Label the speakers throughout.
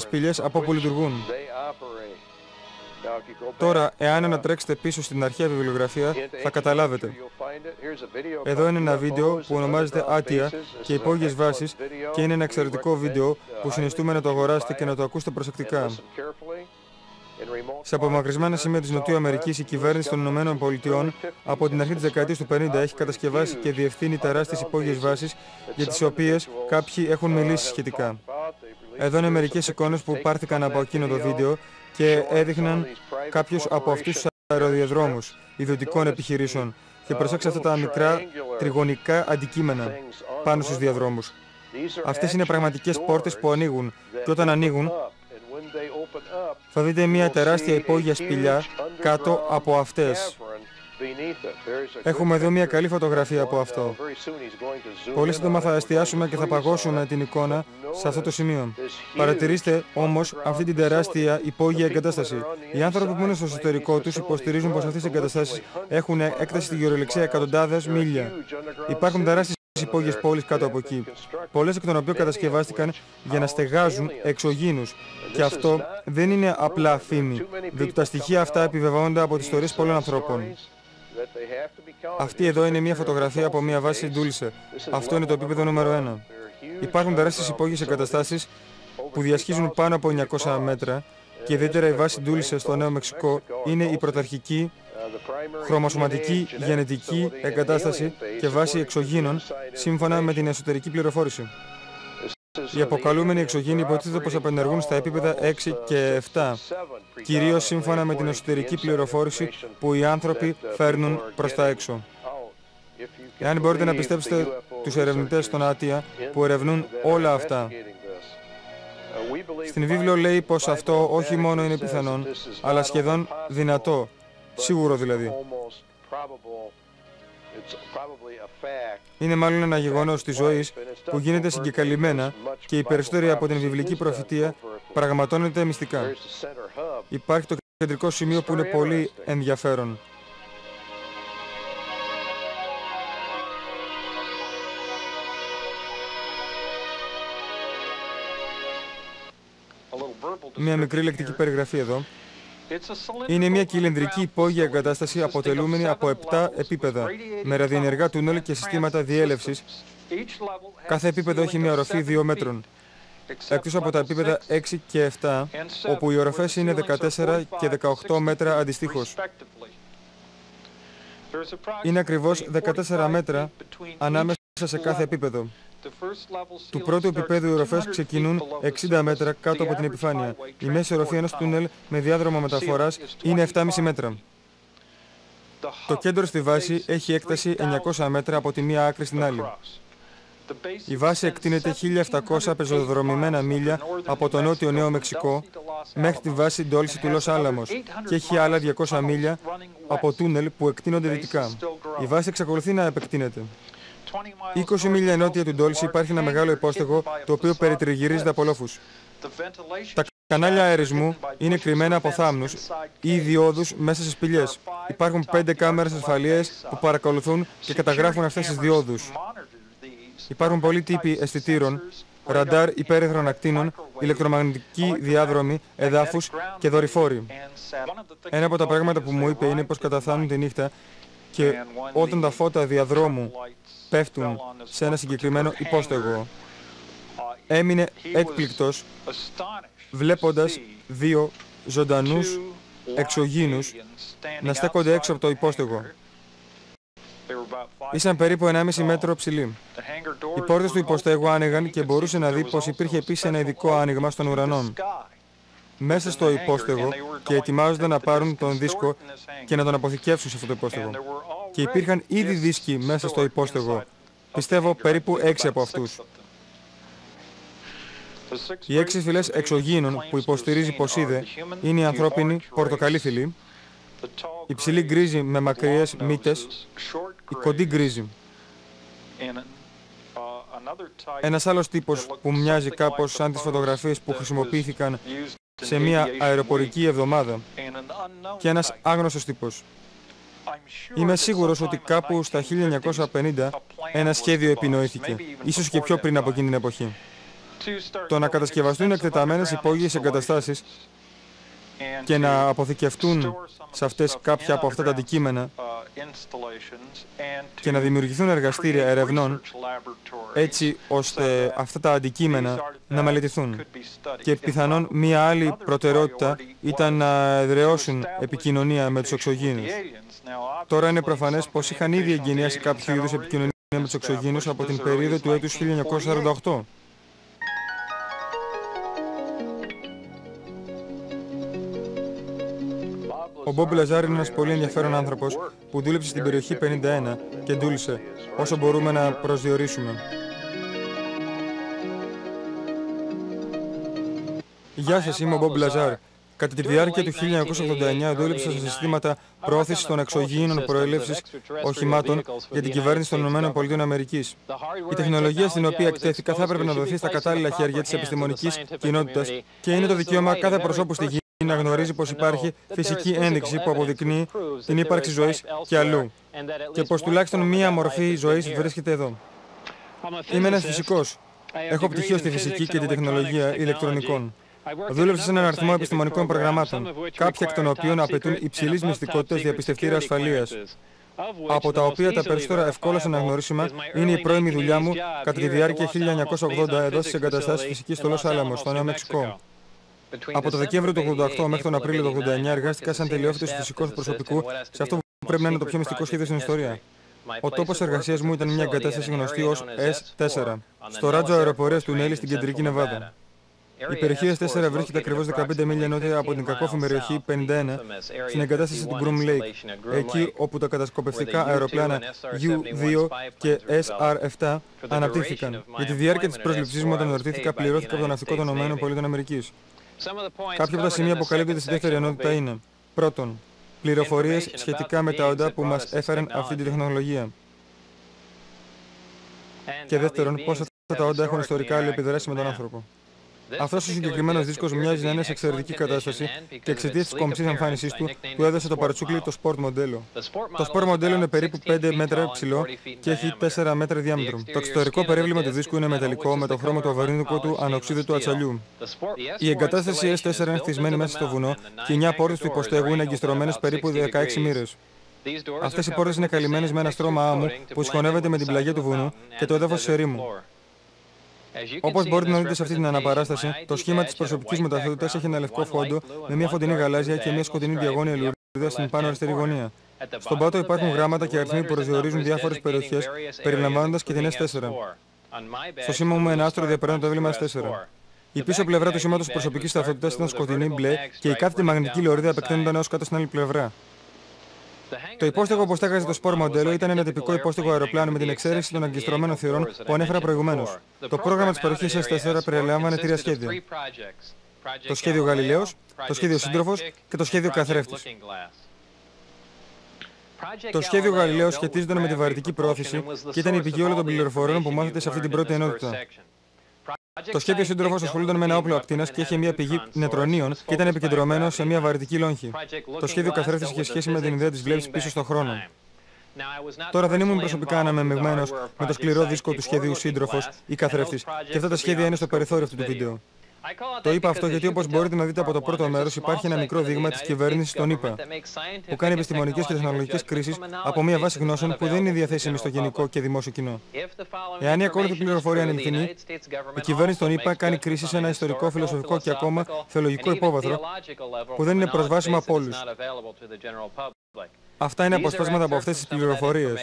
Speaker 1: σπηλιές από όπου λειτουργούν. Τώρα, εάν ανατρέξετε πίσω στην αρχαία βιβλιογραφία, θα καταλάβετε. Εδώ είναι ένα βίντεο που ονομάζεται Άτια και υπόγειες βάσεις και είναι ένα εξαιρετικό βίντεο που συνιστούμε να το αγοράσετε και να το ακούσετε προσεκτικά. Σε απομακρυσμένα σημεία της Νοτιού Αμερικής, η κυβέρνηση των Ηνωμένων Πολιτειών από την αρχή της δεκαετίας του 50 έχει κατασκευάσει και διευθύνει τεράστιες υπόγειες βάσεις για τις οποίες κάποιοι έχουν μιλήσει σχετικά. Εδώ είναι μερικές εικόνες που πάρθηκαν από εκείνο το βίντεο και έδειχναν κάποιους από αυτούς τους αεροδιαδρόμους ιδιωτικών επιχειρήσεων και προσέξτε αυτά τα μικρά τριγωνικά αντικείμενα πάνω στους διαδρόμους. Αυτές είναι πραγματικές πόρτες που ανοίγουν και όταν ανοίγουν θα δείτε μια τεράστια υπόγεια σπηλιά κάτω από αυτές. Έχουμε εδώ μια καλή φωτογραφία από αυτό. Πολύ σύντομα θα εστιάσουμε και θα παγώσουμε την εικόνα σε αυτό το σημείο. Παρατηρήστε όμως αυτή την τεράστια υπόγεια εγκατάσταση. Οι άνθρωποι που είναι στο εσωτερικό τους υποστηρίζουν πως αυτές οι εγκαταστάσεις έχουν έκταση στη γεωρολεξία εκατοντάδες μίλια. Υπάρχουν τεράστιες υπόγειες πόλεις κάτω από εκεί. Πολλές εκ των οποίων κατασκευάστηκαν για να στεγάζουν εξωγήνους. Και αυτό δεν είναι απλά φήμη, διότι τα στοιχεία αυτά επιβεβαιώνονται από τις ιστορίες πολλών ανθρώπων. Αυτή εδώ είναι μια φωτογραφία από μια βάση Ντούλσε. Αυτό είναι το επίπεδο νούμερο 1. Υπάρχουν τεράστιες υπόγειες εγκαταστάσεις που διασχίζουν πάνω από 900 μέτρα και ιδιαίτερα η βάση Ντούλσε στο Νέο Μεξικό είναι η πρωταρχική χρωμοσωματική γενετική εγκατάσταση και βάση εξωγήνων σύμφωνα με την εσωτερική πληροφόρηση. Οι αποκαλούμενοι εξωγήινοι υποτίθεται πως απενεργούν στα επίπεδα 6 και 7, κυρίως σύμφωνα με την εσωτερική πληροφόρηση που οι άνθρωποι φέρνουν προς τα έξω. Εάν μπορείτε να πιστέψετε τους ερευνητές στον Άτια που ερευνούν όλα αυτά. Στην βίβλιο λέει πως αυτό όχι μόνο είναι πιθανόν, αλλά σχεδόν δυνατό, σίγουρο δηλαδή. Είναι μάλλον ένα γεγονός της ζωής που γίνεται συγκεκαλυμμένα και οι περισσότεροι από την βιβλική προφητεία πραγματώνεται μυστικά. Υπάρχει το κεντρικό σημείο που είναι πολύ ενδιαφέρον. Μια μικρή λεκτική περιγραφή εδώ. Είναι μια κυλινδρική υπόγεια εγκατάσταση αποτελούμενη από 7 επίπεδα, με ραδιενεργά τούνελ και συστήματα διέλευσης. Κάθε επίπεδο έχει μια οροφή 2 μέτρων. Εκτός από τα επίπεδα 6 και 7, όπου οι οροφές είναι 14 και 18 μέτρα αντιστοίχως. Είναι ακριβώς 14 μέτρα ανάμεσα σε κάθε επίπεδο. Του πρώτου επίπεδου οι οροφές ξεκινούν 60 μέτρα κάτω από την επιφάνεια. Η μέση οροφή ενός τούνελ με διάδρομο μεταφοράς είναι 7,5 μέτρα. Το κέντρο στη βάση έχει έκταση 900 μέτρα από τη μία άκρη στην άλλη. Η βάση εκτείνεται 1.700 πεζοδρομημένα μίλια από το νότιο Νέο Μεξικό μέχρι τη βάση Ντόλση του Λος Άλαμος και έχει άλλα 200 μίλια από τούνελ που εκτείνονται δυτικά. Η βάση εξακολουθεί να επεκτείνεται. 20 μίλια νότια του Ντόλση υπάρχει ένα μεγάλο υπόστεγο το οποίο περιτριγυρίζεται από λόφους. Τα κανάλια αερισμού είναι κρυμμένα από θάμνους ή διόδους μέσα σε σπηλιές. Υπάρχουν πέντε κάμερες ασφαλείας που παρακολουθούν και καταγράφουν αυτές τις διόδους. Υπάρχουν πολλοί τύποι αισθητήρων, ραντάρ υπέρυθρων ακτίνων, ηλεκτρομαγνητικοί διάδρομοι, εδάφους και δορυφόροι. Ένα από τα πράγματα που μου είπε είναι πως καταφθάνουν τη νύχτα και όταν τα φώτα διαδρόμου πέφτουν σε ένα συγκεκριμένο υπόστεγο. Έμεινε έκπληκτος βλέποντας δύο ζωντανούς εξωγήνους να στέκονται έξω από το υπόστεγο. Ήσαν περίπου 1,5 μέτρο ψηλοί. Οι πόρτες του υποστέγου άνοιγαν και μπορούσε να δει πως υπήρχε επίσης ένα ειδικό άνοιγμα στον ουρανό. Μέσα στο υπόστεγο και ετοιμάζονταν να πάρουν τον δίσκο και να τον αποθηκεύσουν σε αυτό το υπόστεγο. Και υπήρχαν ήδη δίσκοι μέσα στο υπόστεγο. Πιστεύω περίπου έξι από αυτούς. Οι έξι φυλές εξωγήνων που υποστηρίζει πως είδε είναι η ανθρώπινη πορτοκαλί φυλή, η ψηλή γκρίζη με μακριές μύτες, η κοντή γκρίζη. Ένας άλλος τύπος που μοιάζει κάπως σαν τις φωτογραφίες που χρησιμοποιήθηκαν σε μια αεροπορική εβδομάδα και ένας άγνωστος τύπος. Είμαι σίγουρος ότι κάπου στα 1950 ένα σχέδιο επινοήθηκε, ίσως και πιο πριν από εκείνη την εποχή. Το να κατασκευαστούν εκτεταμένες υπόγειες εγκαταστάσεις και να αποθηκευτούν σε αυτές κάποια από αυτά τα αντικείμενα και να δημιουργηθούν εργαστήρια ερευνών έτσι ώστε αυτά τα αντικείμενα να μελετηθούν. Και πιθανόν μία άλλη προτεραιότητα ήταν να εδραιώσουν επικοινωνία με τους εξωγήινους. Τώρα είναι προφανές πως είχαν ήδη εγκαινιάσει κάποιο είδους επικοινωνία με τους εξωγήινους από την περίοδο του έτους 1948. Ο Μπομπ Λαζάρ είναι ένας πολύ ενδιαφέρον άνθρωπος που δούλεψε στην περιοχή 51 και δούλησε όσο μπορούμε να προσδιορίσουμε. Γεια σας, είμαι ο Μπομπ Λαζάρ. Κατά τη διάρκεια του 1989 δούλεψα σε συστήματα πρόθεσης των εξωγήινων προέλευσης οχημάτων για την κυβέρνηση των ΗΠΑ. Η τεχνολογία στην οποία εκτέθηκα θα έπρεπε να δοθεί στα κατάλληλα χέρια της επιστημονικής κοινότητας και είναι το δικαίωμα κάθε προσώπου στη γη να γνωρίζει πως υπάρχει φυσική ένδειξη που αποδεικνύει την ύπαρξη ζωής και αλλού και πως τουλάχιστον μία μορφή ζωής βρίσκεται εδώ. Είμαι ένας φυσικός. Έχω πτυχίο στη φυσική και την τεχνολογία ηλεκτρονικών. Δούλεψα σε έναν αριθμό επιστημονικών προγραμμάτων, κάποια εκ των οποίων απαιτούν υψηλής μυστικότητας διαπιστευτήρια ασφαλείας, από τα οποία τα περισσότερα ευκόλω αναγνωρίσιμα είναι η πρώιμη δουλειά μου κατά τη διάρκεια 1980 εδώ στι εγκαταστάσει φυσικής στο Λο Άλαμος, στο Νέο Μεξικό. Από το Δεκέμβριο του 1988 μέχρι τον Απρίλιο του 1989 εργάστηκα σαν τελειόφυτος φυσικός προσωπικού σε αυτό που πρέπει να είναι το πιο μυστικό σχέδιο στην ιστορία. Ο τόπος εργασίας μου ήταν μια εγκατάσταση γνωστή ως S4, στο ράτζο αεροπορίας του Νέλη στην κεντρική Νεβάδα. Η περιοχή S4 βρίσκεται ακριβώς 15 μίλια νότια από την κακόφημη περιοχή 51, στην εγκατάσταση του Groom Lake, εκεί όπου τα κατασκοπευτικά αεροπλάνα U-2 και SR-7 αναπτύχθηκαν. Για τη διάρκεια της πρόσληψή μου, όταν ερωτήθηκα, πληρώθηκα από το ναυτικό των ΗΠΑ. Κάποια από τα σημεία που καλύπτεται στη δεύτερη ενότητα είναι πρώτον, πληροφορίες σχετικά με τα όντα που μας έφεραν αυτή τη τεχνολογία. Και δεύτερον, πώς αυτά τα όντα έχουν ιστορικά αλληλεπιδράσει με τον άνθρωπο. Αυτός ο συγκεκριμένος δίσκος μοιάζει να είναι σε εξαιρετική κατάσταση και εξαιτίας της κομψής εμφάνισή του, του έδωσε το παρατσούκλι το Sport μοντέλο. Το Sport μοντέλο είναι περίπου 5 μέτρα ψηλό και έχει 4 μέτρα διάμετρο. Το εξωτερικό περίβλημα του δίσκου είναι μεταλλικό με το χρώμα του αβαρύνικου του ανοξίδου του ατσαλιού. Η εγκατάσταση S4 είναι χτισμένη μέσα στο βουνό και οι 9 πόρτε του υποστέγου είναι εγκιστρωμένε περίπου 16 μοίρες. Αυτές οι πόρτε είναι καλυμμένες με ένα στρώμα άμμου που σχονεύεται με την πλαγιά του βουνού και το έδαφο ερήμου. Όπως μπορείτε να δείτε σε αυτή την αναπαράσταση, το σχήμα της προσωπικής μεταθέτουτα έχει ένα λευκό φόντο με μια φωτεινή γαλάζια και μια σκοτεινή διαγώνια λουρίδα στην πάνω αριστερή γωνία. Στον πάτο υπάρχουν γράμματα και αριθμοί που προσδιορίζουν διάφορες περιοχές, περιλαμβάνοντας και την S4. Στο σήμα μου με ένα άστρο διαπερνά το έμβλημα S4. Η πίσω πλευρά του σήματος προσωπικής ταυτότητας ήταν σκοτεινή μπλε και η κάθετη μαγνητική λωρίδα επεκτείνονταν έω κάτω στην άλλη πλευρά. Το υπόστεγο που στέγαζε το σπορ μοντέλο ήταν ένα τυπικό υπόστεγο αεροπλάνο με την εξαίρεση των αγκιστρωμένων θυρών που ανέφερα προηγουμένως. Το πρόγραμμα της παροχής S4 περιλάμβανε τρία σχέδια. Το σχέδιο Γαλιλαίος, το σχέδιο Σύντροφος και το σχέδιο Καθρέφτης. Το σχέδιο Γαλιλαίος σχετίζονταν με τη βαρυτική πρόθεση και ήταν η πηγή όλων των πληροφοριών που μάθετε σε αυτή την πρώτη ενότητα. Το σχέδιο σύντροφο ασχολούνταν με ένα όπλο ακτίνας και είχε μια πηγή νετρονίων και ήταν επικεντρωμένο σε μια βαρυτική λόγχη. Το σχέδιο καθρέφτης είχε σχέση με την ιδέα της βλέψης πίσω στον χρόνο. Τώρα δεν ήμουν προσωπικά αναμεμειγμένο με το σκληρό δίσκο του σχεδίου σύντροφος ή καθρέφτης, και αυτά τα σχέδια είναι στο περιθώριο αυτού του βίντεο. Το είπα αυτό γιατί όπως μπορείτε να δείτε από το πρώτο μέρος υπάρχει ένα μικρό δείγμα της κυβέρνησης των ΗΠΑ που κάνει επιστημονικές και τεχνολογικές κρίσεις από μια βάση γνώσεων που δεν είναι διαθέσιμη στο γενικό και δημόσιο κοινό. Εάν η ακόλουθη πληροφορία είναι αληθινή, η κυβέρνηση των ΗΠΑ κάνει κρίση σε ένα ιστορικό, φιλοσοφικό και ακόμα θεολογικό υπόβαθρο που δεν είναι προσβάσιμο από όλους. Αυτά είναι αποσπάσματα από αυτές τις πληροφορίες.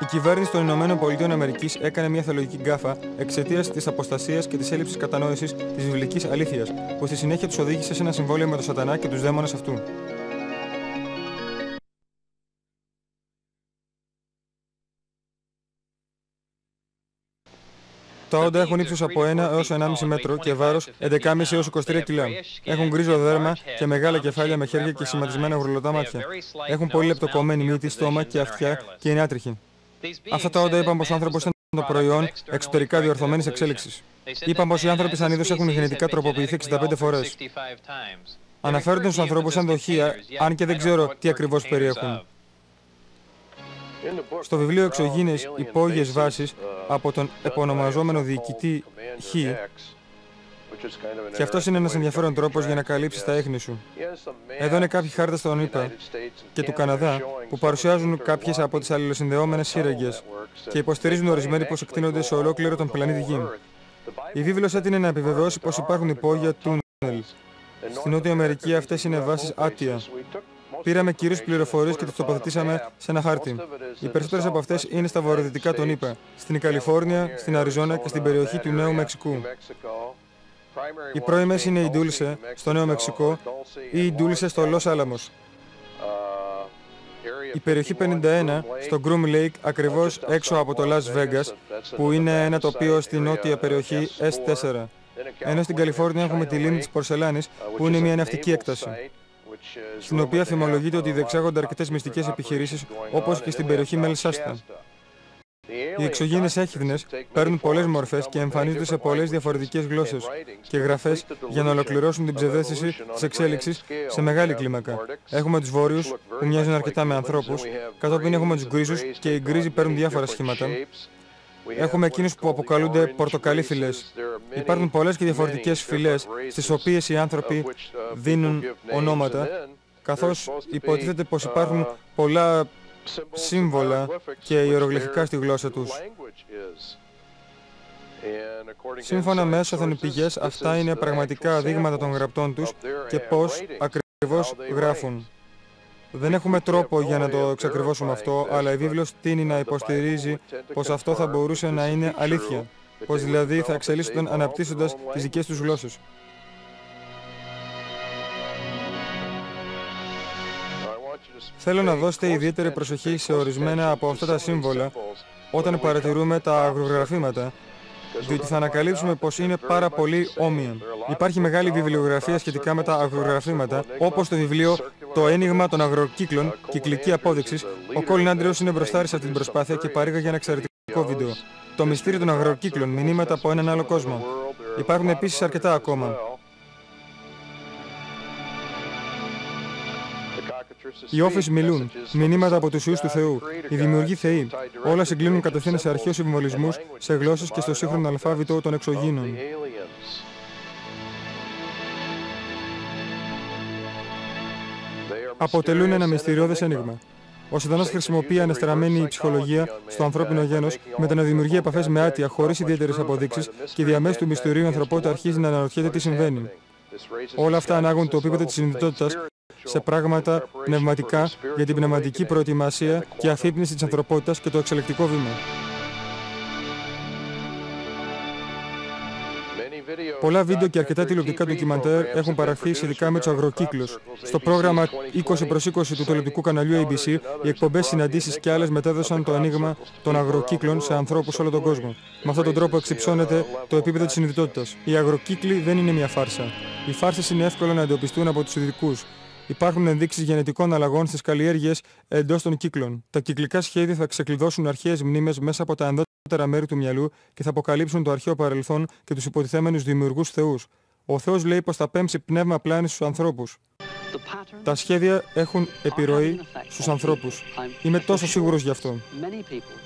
Speaker 1: Η κυβέρνηση των Ηνωμένων Πολιτείων Αμερικής έκανε μια θεολογική γκάφα εξαιτίας της αποστασίας και της έλλειψης κατανόησης της βιβλικής αλήθειας, που στη συνέχεια τους οδήγησε σε ένα συμβόλαιο με τον Σατανά και τους δαίμονες αυτού. Τα όντα έχουν ύψος από 1 έως 1,5 μέτρο και βάρος 11,5 έως 23 κιλά. Έχουν γκρίζο δέρμα και μεγάλα κεφάλια με χέρια και σχηματισμένα γουρλωτά μάτια. Έχουν πολύ λεπτοκομμένη μύτη, στόμα και αυτιά και είναι άτριχοι. Αυτά τα όντα είπαν πως ο άνθρωπος ήταν το προϊόν εξωτερικά διορθωμένης εξέλιξης. Είπαν πως οι άνθρωποι σαν είδος έχουν γενετικά τροποποιηθεί 65 φορές. Αναφέρονται στους ανθρώπους σαν δοχεία, αν και δεν ξέρω τι ακριβώς περιέχουν. Στο βιβλίο «Εξωγήινες υπόγειες βάσεις» από τον επωνομαζόμενο διοικητή Χ, και αυτός είναι ένας ενδιαφέρον τρόπος για να καλύψεις τα έχνη σου. Εδώ είναι κάποιοι χάρτες των ΗΠΑ και του Καναδά που παρουσιάζουν κάποιες από τις αλληλοσυνδεόμενες σύραγγες και υποστηρίζουν ορισμένοι πως εκτείνονται σε ολόκληρο τον πλανήτη Γη. Η βίβλος έτεινε να επιβεβαιώσει πως υπάρχουν υπόγεια τούνελ. Στην Νότια Αμερική αυτές είναι βάσεις άτια. Πήραμε κυρίως πληροφορίες και τις τοποθετήσαμε σε ένα χάρτη. Οι περισσότερες από αυτές είναι στα βορειοδυτικά των ΗΠΑ, στην Καλιφόρνια, στην Αριζόνα και στην περιοχή του Νέου Μεξικού. Οι πρώιμες είναι η Ντούλσε στο Νέο Μεξικό ή η Ντούλσε στο Λος Άλαμος. Η περιοχή 51 στο Groom Lake ακριβώς έξω από το Las Vegas που είναι ένα τοπίο στη νότια περιοχή S4. Ενώ στην Καλιφόρνια έχουμε τη λίμνη της Πορσελάνης που είναι μια ναυτική έκταση στην οποία θυμολογείται ότι διεξάγονται αρκετές μυστικές επιχειρήσεις όπως και στην περιοχή Μελσάστα. Οι εξωγήινες έχιδνες παίρνουν πολλές μορφές και εμφανίζονται σε πολλές διαφορετικές γλώσσες και γραφές για να ολοκληρώσουν την ψευδέστηση της εξέλιξης σε μεγάλη κλίμακα. Έχουμε τους βόρειους που μοιάζουν αρκετά με ανθρώπους, κατόπιν έχουμε τους γκρίζους και οι γκρίζοι παίρνουν διάφορα σχήματα. Έχουμε εκείνους που αποκαλούνται πορτοκαλί φυλές. Υπάρχουν πολλές και διαφορετικές φυλές στις οποίες οι άνθρωποι δίνουν ονόματα, καθώς υποτίθεται πως υπάρχουν πολλά σύμβολα και ιερογλυφικά στη γλώσσα τους. Σύμφωνα με έσωθεν πηγές, αυτά είναι πραγματικά δείγματα των γραπτών τους και πώς ακριβώς γράφουν. Δεν έχουμε τρόπο για να το εξακριβώσουμε αυτό, αλλά η βίβλος τίνει να υποστηρίζει πως αυτό θα μπορούσε να είναι αλήθεια, πως δηλαδή θα εξελίσσονταν αναπτύσσοντας τις δικές τους γλώσσες. Θέλω να δώσετε ιδιαίτερη προσοχή σε ορισμένα από αυτά τα σύμβολα όταν παρατηρούμε τα αγρογραφήματα, διότι θα ανακαλύψουμε πως είναι πάρα πολύ όμοια. Υπάρχει μεγάλη βιβλιογραφία σχετικά με τα αγρογραφήματα, όπως το βιβλίο «Το ένιγμα των αγροκύκλων, κυκλική απόδειξη». Ο Κόλλιν Άντρεος είναι μπροστάρης σε αυτή την προσπάθεια και παρήγαγε ένα εξαιρετικό βίντεο. Το μυστήριο των αγροκύκλων, μηνύματα από έναν άλλο κόσμο. Υπάρχουν επίσης αρκετά ακόμα. Οι όφες μιλούν, μηνύματα από τους ιούς του Θεού. Οι δημιουργοί Θεοί. Όλα συγκλίνουν κατευθείαν σε αρχαίους συμβολισμούς, σε γλώσσες και στο σύγχρονο αλφάβητο των εξωγήνων. Αποτελούν ένα μυστηριώδες ένιγμα. Ο Σατανάς χρησιμοποιεί αναστραμμένη ψυχολογία στο ανθρώπινο γένος με το να δημιουργεί επαφές με άτια χωρίς ιδιαίτερες αποδείξεις και διαμέσου του μυστηρίου η ανθρωπότητα αρχίζει να αναρωτιέται τι συμβαίνει. Όλα αυτά ανάγουν το επίπεδο της συνειδητότητας σε πράγματα πνευματικά για την πνευματική προετοιμασία και αφύπνιση της ανθρωπότητας και το εξελεκτικό βήμα. Πολλά βίντεο και αρκετά τηλεοπτικά ντοκιμαντέρ έχουν παραχθεί σχετικά με τους αγροκύκλους. Στο πρόγραμμα 20 προς 20 του τηλεοπτικού καναλιού ABC, οι εκπομπές, συναντήσεις και άλλες μετέδωσαν το ανοίγμα των αγροκύκλων σε ανθρώπους όλο τον κόσμο. Με αυτόν τον τρόπο εξυψώνεται το επίπεδο της συνειδητότητας. Οι αγροκύκλοι δεν είναι μια φάρσα. Οι φάρσες είναι εύκολο να εντοπιστούν από τους ειδικούς υπάρχουν ενδείξεις γενετικών αλλαγών στις καλλιέργειες εντός των κύκλων. Τα κυκλικά σχέδια θα ξεκλειδώσουν αρχαίες μνήμες μέσα από τα ενδότερα μέρη του μυαλού και θα αποκαλύψουν το αρχαίο παρελθόν και τους υποτιθέμενους δημιουργούς Θεούς. Ο Θεός λέει πως θα πέμψει πνεύμα πλάνης στους ανθρώπους. Τα σχέδια έχουν επιρροή στους ανθρώπους. Είμαι τόσο σίγουρος γι' αυτό.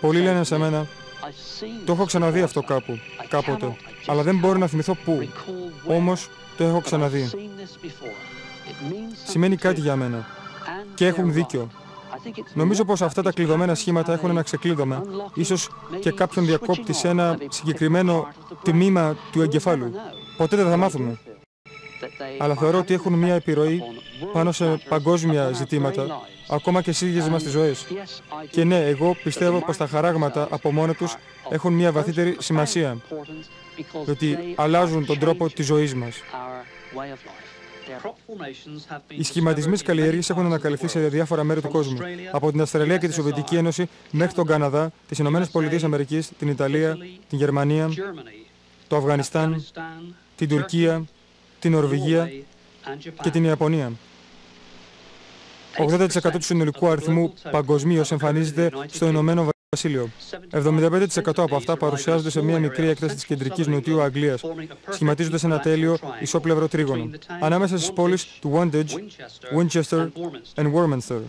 Speaker 1: Πολλοί λένε σε μένα, το έχω ξαναδεί αυτό κάπου, κάποτε, αλλά δεν μπορώ να θυμηθώ πού. Όμως το έχω ξαναδεί σημαίνει κάτι για μένα. Και έχουν δίκιο. Νομίζω πως αυτά τα κλειδωμένα σχήματα έχουν ένα ξεκλείδωμα, ίσως και κάποιον διακόπτη σε ένα συγκεκριμένο τμήμα του εγκεφάλου. Ποτέ δεν θα μάθουμε. Αλλά θεωρώ ότι έχουν μια επιρροή πάνω σε παγκόσμια ζητήματα, ακόμα και στις ίδιες μας τις ζωές. Και ναι, εγώ πιστεύω πως τα χαράγματα από μόνα τους έχουν μια βαθύτερη σημασία, διότι αλλάζουν τον τρόπο της ζωής μας. Οι σχηματισμοί της καλλιέργειας έχουν ανακαλυφθεί σε διάφορα μέρη του κόσμου. Από την Αυστραλία και τη Σοβιετική Ένωση μέχρι τον Καναδά, τις Ηνωμένες Πολιτείες Αμερικής, την Ιταλία, την Γερμανία, το Αφγανιστάν, την Τουρκία, την Νορβηγία και την Ιαπωνία. 80% του συνολικού αριθμού παγκοσμίως εμφανίζεται στο Ηνωμένο Βασίλειο. 75% από αυτά παρουσιάζονται σε μία μικρή έκταση της κεντρικής νοτιού Αγγλίας, σχηματίζοντας ένα τέλειο ισόπλευρο τρίγωνο, ανάμεσα στις πόλεις του Wantage, Winchester και Warminster.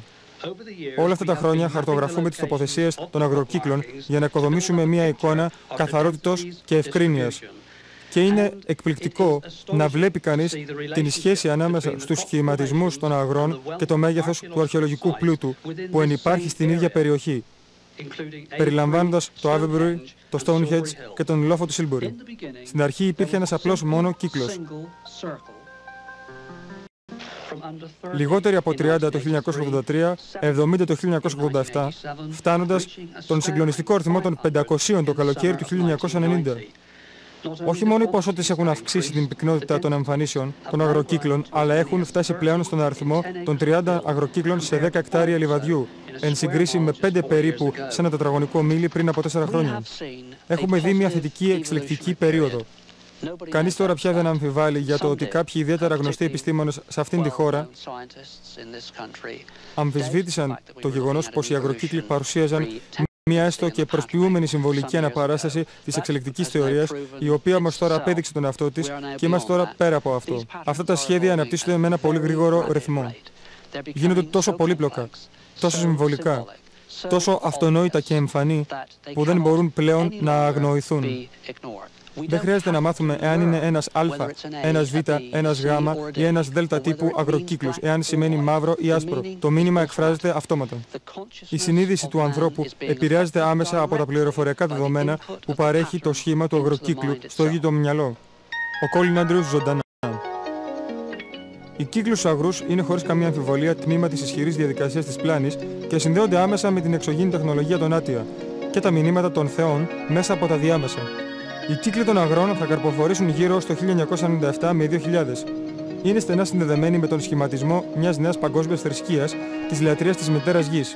Speaker 1: Όλα αυτά τα χρόνια χαρτογραφούμε τις τοποθεσίες των αγροκύκλων για να οικοδομήσουμε μια εικόνα καθαρότητος και ευκρίνειας. Και είναι εκπληκτικό να βλέπει κανείς την σχέση ανάμεσα στους σχηματισμούς των αγρών και το μέγεθος του αρχαιολογικού πλούτου που ενυπάρχει στην ίδια περιοχή, περιλαμβάνοντας το Avebury, το Stonehenge και τον λόφο του Silbury. Στην αρχή υπήρχε ένας απλός μόνο κύκλος. Λιγότεροι από 30 το 1983, 70 το 1987, φτάνοντας τον συγκλονιστικό αριθμό των 500 το καλοκαίρι του 1990. Όχι μόνο οι ποσότητες έχουν αυξήσει την πυκνότητα των εμφανίσεων των αγροκύκλων, αλλά έχουν φτάσει πλέον στον αριθμό των 30 αγροκύκλων σε 10 εκτάρια λιβαδιού, εν συγκρίση με 5 περίπου σε ένα τετραγωνικό μίλι πριν από 4 χρόνια. Έχουμε δει μια θετική εξελικτική περίοδο. Κανείς τώρα πια δεν αμφιβάλλει για το ότι κάποιοι ιδιαίτερα γνωστοί επιστήμονες σε αυτήν τη χώρα αμφισβήτησαν το γεγονός πως οι αγροκύκλοι παρουσίαζαν μια έστω και προσποιούμενη συμβολική αναπαράσταση της εξελικτικής θεωρίας, η οποία μας τώρα απέδειξε τον εαυτό της και είμαστε τώρα πέρα από αυτό. Αυτά τα σχέδια αναπτύσσονται με ένα πολύ γρήγορο ρυθμό. Γίνονται τόσο πολύπλοκα, τόσο συμβολικά, τόσο αυτονόητα και εμφανή, που δεν μπορούν πλέον να αγνοηθούν. Δεν χρειάζεται να μάθουμε εάν είναι ένας Α, ένας Β, ένας Γ ή ένας Δ τύπου αγροκύκλους, εάν σημαίνει μαύρο ή άσπρο. Το μήνυμα εκφράζεται αυτόματα. Η συνείδηση του ανθρώπου επηρεάζεται άμεσα από τα πληροφοριακά δεδομένα που παρέχει το σχήμα του αγροκύκλου στο ίδιο το μυαλό. Ο Κόλλιν Άντριους ζωντανά. Οι κύκλους αγρούς είναι χωρίς καμία αμφιβολία τμήμα της ισχυρής διαδικασίας της πλάνης και συνδέονται άμεσα με την εξωγήινη τεχνολογία των Άτια και τα μηνύματα των θεών μέσα από τα διάμεσα. Οι κύκλοι των αγρών θα καρποφορήσουν γύρω στο 1997 με 2000. Είναι στενά συνδεδεμένοι με τον σχηματισμό μιας νέας παγκόσμιας θρησκείας, της λατρείας της μητέρας γης.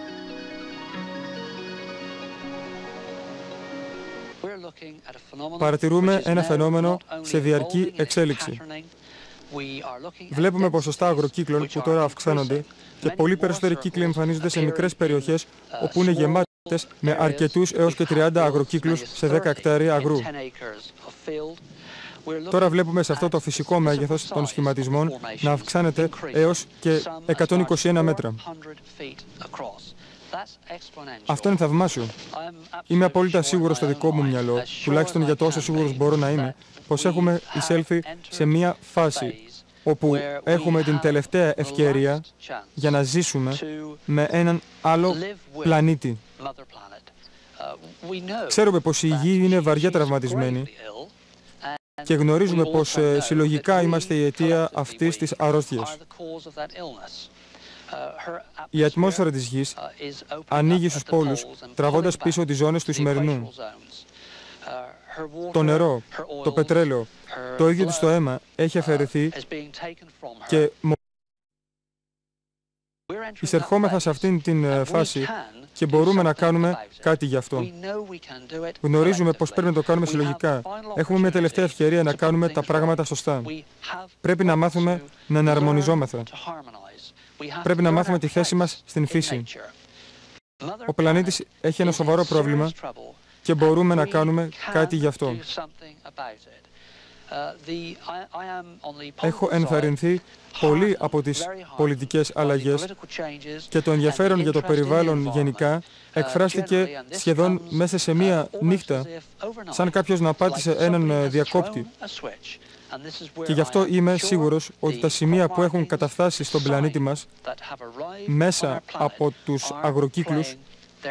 Speaker 1: Παρατηρούμε ένα φαινόμενο σε διαρκή εξέλιξη. Βλέπουμε ποσοστά αγροκύκλων που τώρα αυξάνονται και πολύ περισσότεροι κύκλοι εμφανίζονται σε μικρές περιοχές όπου είναι γεμάτοι με αρκετούς έως και 30 αγροκύκλους σε 10 εκτάρια αγρού. Τώρα βλέπουμε σε αυτό το φυσικό μέγεθος των σχηματισμών να αυξάνεται έως και 121 μέτρα. Αυτό είναι θαυμάσιο. Είμαι απόλυτα σίγουρος στο δικό μου μυαλό, τουλάχιστον για το όσο σίγουρος μπορώ να είμαι, πως έχουμε εισέλθει σε μία φάση όπου έχουμε την τελευταία ευκαιρία για να ζήσουμε με έναν άλλο πλανήτη. Ξέρουμε πως η γη είναι βαριά τραυματισμένη και γνωρίζουμε πως ε, συλλογικά είμαστε η αιτία αυτής της αρρώστιας. Η ατμόσφαιρα της γης ανοίγει στους πόλους, τραβώντας πίσω τις ζώνες του σημερινού. Το νερό, το πετρέλαιο, το ίδιο της το αίμα έχει αφαιρεθεί και εισερχόμεθα σε αυτήν την ε, φάση και μπορούμε να κάνουμε κάτι γι' αυτό. Γνωρίζουμε πως πρέπει να το κάνουμε συλλογικά. Έχουμε μια τελευταία ευκαιρία να κάνουμε τα πράγματα σωστά. Πρέπει να μάθουμε να εναρμονιζόμεθα. Πρέπει να μάθουμε τη θέση μας στην φύση. Ο πλανήτης έχει ένα σοβαρό πρόβλημα και μπορούμε να κάνουμε κάτι γι' αυτό. Έχω ενθαρρυνθεί πολύ από τις πολιτικές αλλαγές και το ενδιαφέρον για το περιβάλλον γενικά εκφράστηκε σχεδόν μέσα σε μία νύχτα, σαν κάποιος να πάτησε έναν ε, διακόπτη. Και γι' αυτό είμαι σίγουρος ότι τα σημεία που έχουν καταφτάσει στον πλανήτη μας μέσα από τους αγροκύκλους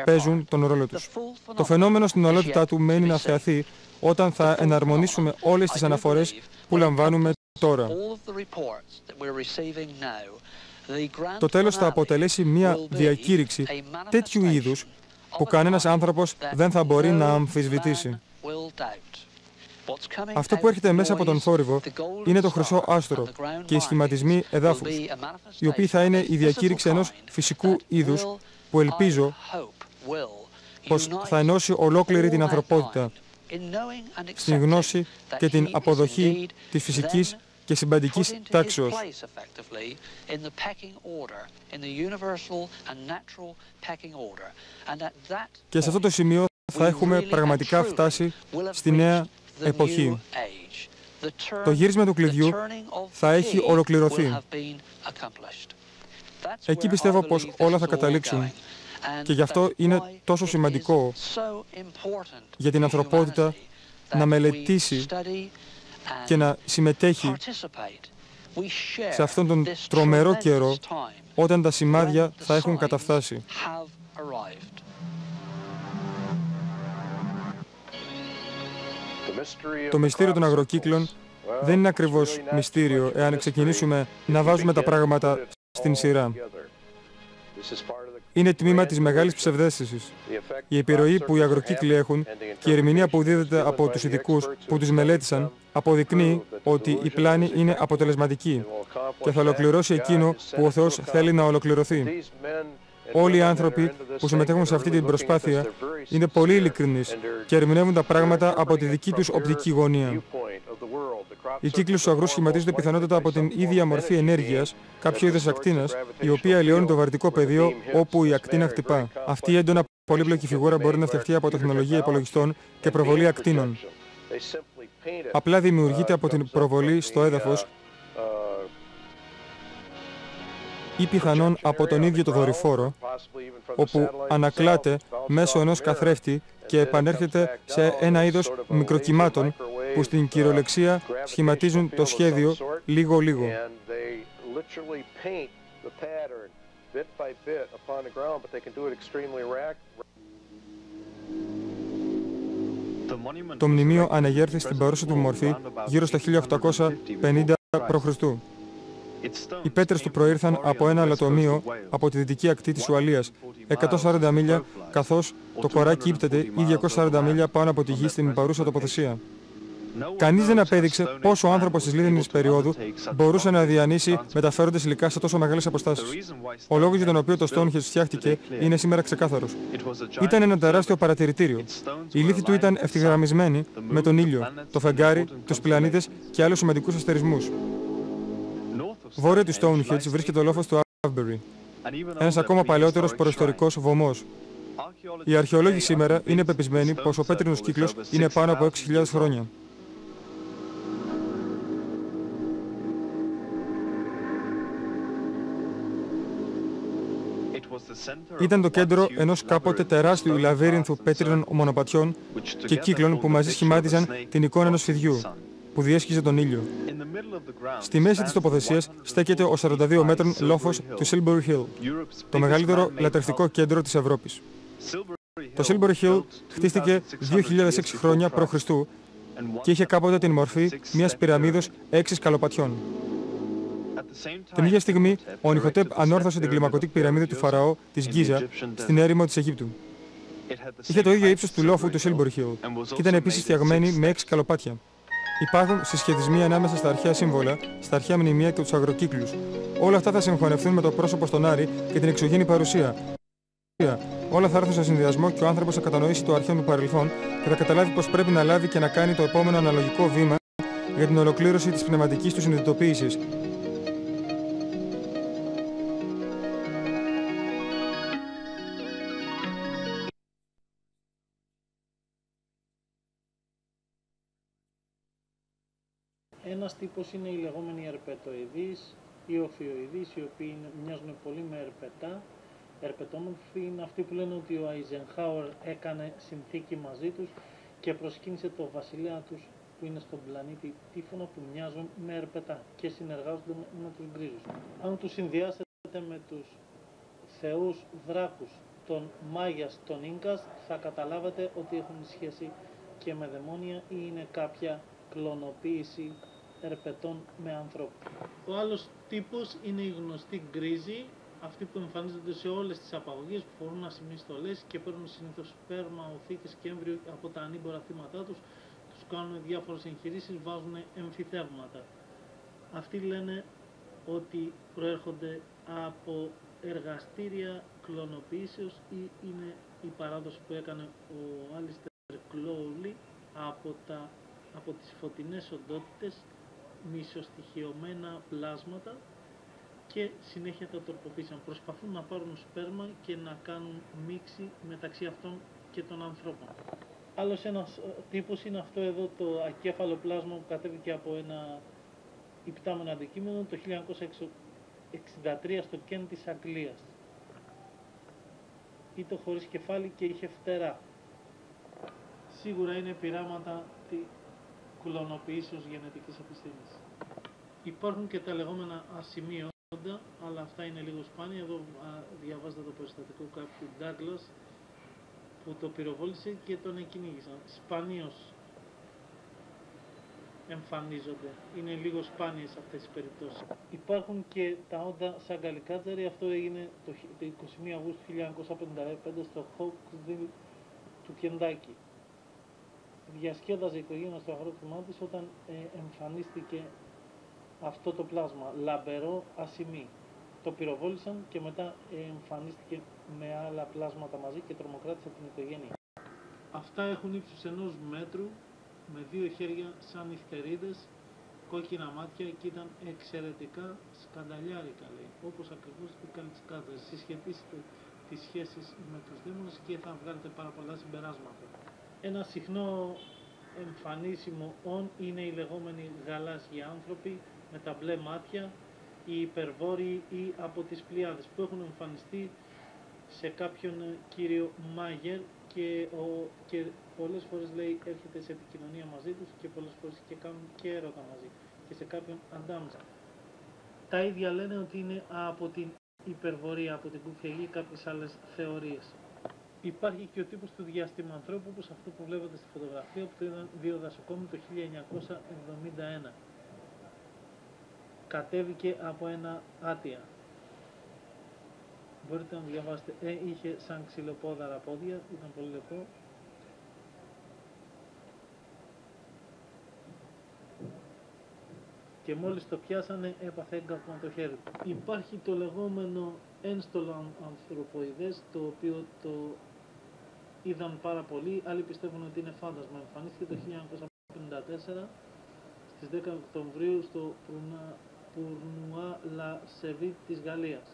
Speaker 1: παίζουν τον ρόλο τους. Το φαινόμενο στην ολότητά του μένει να θεαθεί όταν θα εναρμονίσουμε όλες τις αναφορές που λαμβάνουμε τώρα. Το τέλος θα αποτελέσει μια διακήρυξη τέτοιου είδους που κανένας άνθρωπος δεν θα μπορεί να αμφισβητήσει. Αυτό που έρχεται μέσα από τον θόρυβο είναι το χρυσό άστρο και οι σχηματισμοί εδάφους, οι οποίοι θα είναι η διακήρυξη ενός φυσικού είδους που ελπίζω πως θα ενώσει ολόκληρη την ανθρωπότητα στην γνώση και την αποδοχή της φυσικής και συμπαντικής τάξεως. Και σε αυτό το σημείο θα έχουμε πραγματικά φτάσει στη νέα εποχή. Το γύρισμα του κλειδιού θα έχει ολοκληρωθεί. Εκεί πιστεύω πως όλα θα καταλήξουν. Και γι' αυτό είναι τόσο σημαντικό για την ανθρωπότητα να μελετήσει και να συμμετέχει σε αυτόν τον τρομερό καιρό όταν τα σημάδια θα έχουν καταφτάσει. Το μυστήριο των αγροκύκλων δεν είναι ακριβώς μυστήριο εάν ξεκινήσουμε να βάζουμε τα πράγματα στην σειρά. Είναι τμήμα της μεγάλης ψευδέστησης. Η επιρροή που οι αγροκύκλοι έχουν και η ερμηνεία που δίδεται από τους ειδικούς που τους μελέτησαν αποδεικνύει ότι η πλάνη είναι αποτελεσματική και θα ολοκληρώσει εκείνο που ο Θεός θέλει να ολοκληρωθεί. Όλοι οι άνθρωποι που συμμετέχουν σε αυτή την προσπάθεια είναι πολύ ειλικρινείς και ερμηνεύουν τα πράγματα από τη δική τους οπτική γωνία. Οι κύκλοι του αγρούς σχηματίζονται πιθανότατα από την ίδια μορφή ενέργειας, κάποιο είδο ακτίνας, η οποία αλλοιώνει το βαρυτικό πεδίο όπου η ακτίνα χτυπά. Αυτή η έντονα πολύπλοκη φιγούρα μπορεί να φτιαχτεί από τεχνολογία υπολογιστών και προβολή ακτίνων. Απλά δημιουργείται από την προβολή στο έδαφος ή πιθανόν από τον ίδιο το δορυφόρο, όπου ανακλάται μέσω ενός καθρέφτη και επανέρχεται σε ένα είδος μικροκυμάτων που στην κυριολεξία σχηματίζουν το σχέδιο λίγο-λίγο. Το μνημείο ανεγέρθη στην παρούσα του μορφή γύρω στα 1850 π.Χ. Οι πέτρες του προήρθαν από ένα αλατομείο από τη δυτική ακτή της Ουαλίας, 140 μίλια, καθώς το κοράκι ύπτεται ή 240 μίλια πάνω από τη γη στην παρούσα τοποθεσία. Κανείς δεν απέδειξε πόσο ο άνθρωπος της λίδινη περίοδου μπορούσε να διανύσει μεταφέροντες υλικά σε τόσο μεγάλες αποστάσεις. Ο λόγος για τον οποίο το Stonehenge φτιάχτηκε είναι σήμερα ξεκάθαρος. Ήταν ένα τεράστιο παρατηρητήριο. Η λύθη του ήταν ευθυγραμμισμένη με τον ήλιο, το φεγγάρι, τους πλανήτες και άλλους σημαντικούς αστερισμούς. Βόρεια του Stonehenge βρίσκεται ο λόφο του Avebury, ένας ακόμα παλαιότερος προϊστορικός βωμός. Οι αρχαιολόγοι σήμερα είναι πεπισμένοι πως ο πέτρινος κύκλος είναι πάνω από 6.000 χρόνια. Ήταν το κέντρο ενός κάποτε τεράστιου λαβύρινθου πέτρινων μονοπατιών και κύκλων που μαζί σχημάτιζαν την εικόνα ενός φιδιού που διέσχιζε τον ήλιο. Στη μέση της τοποθεσίας στέκεται ο 42 μέτρων λόφος του Silbury Hill, το μεγαλύτερο λατρευτικό κέντρο της Ευρώπης. Το Silbury Hill χτίστηκε 2006 χρόνια π.Χ. και είχε κάποτε την μορφή μιας πυραμίδος έξι σκαλοπατιών. Την ίδια στιγμή, ο Νιχοτέπ ανόρθωσε την κλιμακωτή πυραμίδα του Φαραώ της Γκίζα στην έρημο της Αιγύπτου. Είχε το ίδιο ύψος του λόφου του Silver Hill και ήταν επίσης φτιαγμένη με έξι καλοπάτια. Υπάρχουν συσχετισμοί ανάμεσα στα αρχαία σύμβολα, στα αρχαία μνημεία και τους αγροκύκλους. Όλα αυτά θα συγχωνευτούν με το πρόσωπο στον Άρη και την εξωγήινη παρουσία. Όλα θα έρθουν σε συνδυασμό και ο άνθρωπος θα κατανοήσει το αρχαίο του παρελθόν και θα καταλάβει πω πρέπει να λάβει και να κάνει το επόμενο αναλογικό βήμα για την ολοκλήρωση της πνευματικής του συνειδητοποίησης
Speaker 2: Ένας τύπος είναι οι λεγόμενοι ερπετοειδείς ή οφιοειδείς, οι οποίοι μοιάζουν πολύ με ερπετά. Ερπετόμορφοι είναι αυτοί που λένε ότι ο Αϊζενχάουερ έκανε συνθήκη μαζί τους και προσκύνησε το βασιλέα τους που είναι στον πλανήτη Τύφωνα που μοιάζουν με ερπετά και συνεργάζονται με τους γκρίζους. Αν τους συνδυάσετε με τους θεούς δράκους των Μάγιας των Ίνκας θα καταλάβετε ότι έχουν σχέση και με δαιμόνια ή είναι κάποια κλωνοποίηση ερπετών με ανθρώπους. Ο άλλος τύπος είναι η γνωστή γκρίζη, αυτοί που εμφανίζονται σε όλες τις απαγωγές που φορούν ασημιστολές και παίρνουν συνήθως σπέρμα, οθήκες και έμβριο από τα ανήμπορα θύματά τους, τους κάνουν διάφορες εγχειρήσεις, βάζουν εμφυθεύματα. Αυτοί λένε ότι προέρχονται από εργαστήρια κλωνοποίησεως ή είναι η παράδοση που έκανε ο Άλιστερ Κλόουλι από, τα, από τις φωτεινές οντότητες μισοστοιχειωμένα πλάσματα και συνέχεια τα τροποποίησαν. Προσπαθούν να πάρουν σπέρμα και να κάνουν μίξη μεταξύ αυτών και των ανθρώπων. Άλλος ένας ε, τύπος είναι αυτό εδώ το ακέφαλο πλάσμα που κατέβηκε από ένα υπτάμενο αντικείμενο το 63 στο Κέν της Αγγλίας. Ήταν χωρίς κεφάλι και είχε φτερά. Σίγουρα είναι πειράματα τη κουλονοποιήσεως γενετικής επιστήμης. Υπάρχουν και τα λεγόμενα ασημείωτα, αλλά αυτά είναι λίγο σπάνια. Εδώ διαβάζετε το περιστατικό κάποιου Douglas που το πυροβόλησε και τον εκκυνήγησαν. Σπανίως εμφανίζονται. Είναι λίγο σπάνιες αυτές οι περιπτώσεις. Υπάρχουν και τα όντα σαν καλικάτζαρι. Αυτό έγινε το 21 Αυγούστου 1955 στο Hawksville του Κεντάκη. Διασκέδαζε η οικογένεια στο αγρότημά της όταν ε, εμφανίστηκε αυτό το πλάσμα, λαμπερό ασημή. Το πυροβόλησαν και μετά ε, εμφανίστηκε με άλλα πλάσματα μαζί και τρομοκράτησε την οικογένεια. Αυτά έχουν ύψους ενός μέτρου με δύο χέρια σαν νυχτερίδες, κόκκινα μάτια και ήταν εξαιρετικά σκανταλιάρικα λέει, όπως ακριβώς οι καλτσικάδες. Συσχετίστε τις σχέσεις με τους δαίμονες και θα βγάλετε πάρα πολλά συμπεράσματα. Ένα συχνό εμφανίσιμο όν είναι οι λεγόμενοι γαλάζιοι άνθρωποι με τα μπλε μάτια, οι υπερβόροι ή από τις πλειάδες που έχουν εμφανιστεί σε κάποιον κύριο Μάγερ και, ο, και πολλές φορές λέει έρχεται σε επικοινωνία μαζί τους και πολλές φορές και κάνουν και έρωτα μαζί και σε κάποιον αντάμεσα. Τα ίδια λένε ότι είναι από την υπερβορία, από την κουφιαγή ή κάποιες άλλες θεωρίες. Υπάρχει και ο τύπος του διάστημα ανθρώπου, όπως αυτό που βλέπετε στη φωτογραφία, που το είδαν δύο δασοκόμοι το 1971. Κατέβηκε από ένα άτια. Μπορείτε να διαβάσετε. Ε, είχε σαν ξυλοπόδαρα πόδια, ήταν πολύ λεπτό. Και μόλις το πιάσανε έπαθε έγκαπμα το χέρι του. Υπάρχει το λεγόμενο ένστολο ανθρωποειδές, το οποίο το είδαν πάρα πολλοί. Άλλοι πιστεύουν ότι είναι φάντασμα. Εμφανίστηκε το 1954 στις 10 Οκτωβρίου στο Πουρνουά Λα Σεβί της Γαλλίας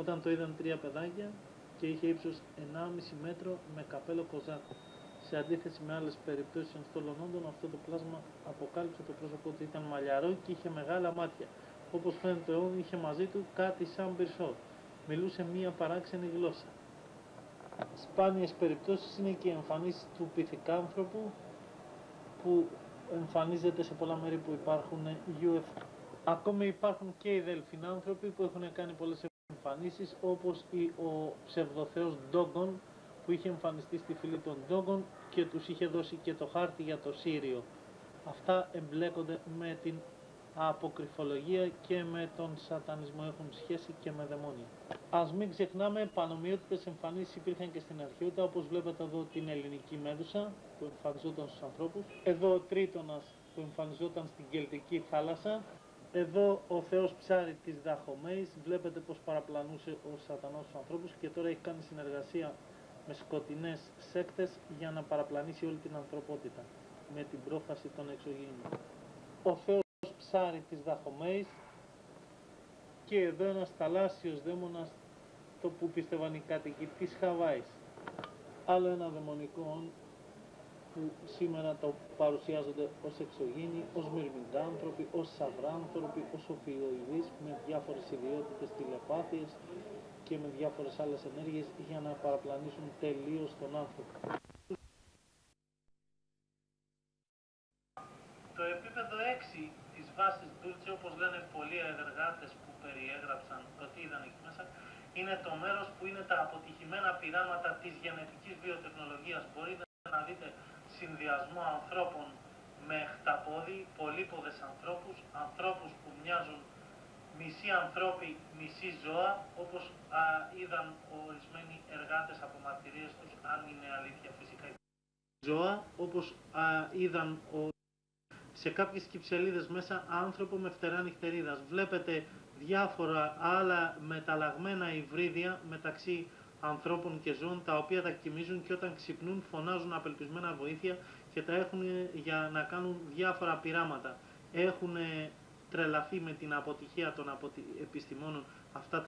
Speaker 2: όταν το είδαν τρία παιδάκια και είχε ύψος 1,5 μέτρο με καπέλο κοζάκο. Σε αντίθεση με άλλες περιπτώσεις ενστολωνόντων, αυτό το πλάσμα αποκάλυψε το πρόσωπό του ήταν μαλλιαρό και είχε μεγάλα μάτια. Όπως φαίνεται ο είχε μαζί του κάτι σαν πυρσό. Μιλούσε μία παράξενη γλώσσα. Σπάνιες περιπτώσεις είναι και οι εμφανίσεις του πυθικάνθρωπου που εμφανίζεται σε πολλά μέρη που υπάρχουν UFO. Ακόμη υπάρχουν και οι δελφινάνθρωποι που έχουν κάνει πολλές εμφανίσεις όπως ο ψευδοθέος Ντόγκον που είχε εμφανιστεί στη φυλή των Ντόγκον και τους είχε δώσει και το χάρτη για το Σύριο. Αυτά εμπλέκονται με την αποκρυφολογία και με τον σατανισμό έχουν σχέση και με δαιμόνια. Ας μην ξεχνάμε, πανομοιότητες εμφανίσεις υπήρχαν και στην αρχαιότητα, όπως βλέπετε εδώ την ελληνική μέδουσα που εμφανιζόταν στους ανθρώπους. Εδώ ο τρίτονας που εμφανιζόταν στην Κελτική θάλασσα εδώ ο Θεός ψάρι της Δαχομέης, βλέπετε πως παραπλανούσε ο σατανός τους ανθρώπους και τώρα έχει κάνει συνεργασία με σκοτεινές σέκτες για να παραπλανήσει όλη την ανθρωπότητα με την πρόφαση των εξωγήινων. Ο Θεός ψάρι της Δαχομέης και εδώ ένας θαλάσσιος δαίμονας το που πίστευαν οι κάτοικοι της Χαβάης. Άλλο ένα δαιμονικό που σήμερα το παρουσιάζονται ως εξωγήινοι, ως μυρμηγκάνθρωποι, ως σαβράνθρωποι, ως οφειοειδείς, με διάφορες ιδιότητες τηλεπάθειες και με διάφορες άλλες ενέργειες για να παραπλανήσουν τελείως τον άνθρωπο. Το επίπεδο 6 της βάσης Ντούλτσε, όπως λένε πολλοί εργάτες που περιέγραψαν ότι είδαν εκεί μέσα, είναι το μέρος που είναι τα αποτυχημένα πειράματα της γενετικής βιοτεχνολογίας. Μπορείτε να δείτε συνδυασμό ανθρώπων με χταπόδι, πολύποδες ανθρώπους, ανθρώπους που μοιάζουν μισοί ανθρώποι, μισοί ζώα, όπως α, είδαν ορισμένοι εργάτες από μαρτυρίες τους, αν είναι αλήθεια φυσικά. Ζώα, όπως α, είδαν ο... σε κάποιες κυψελίδες μέσα άνθρωπο με φτερά νυχτερίδας. Βλέπετε διάφορα άλλα μεταλλαγμένα υβρίδια μεταξύ ανθρώπων και ζώων τα οποία τα κοιμίζουν και όταν ξυπνούν φωνάζουν απελπισμένα βοήθεια και τα έχουν για να κάνουν διάφορα πειράματα. Έχουν τρελαθεί με την αποτυχία των επιστημόνων αυτά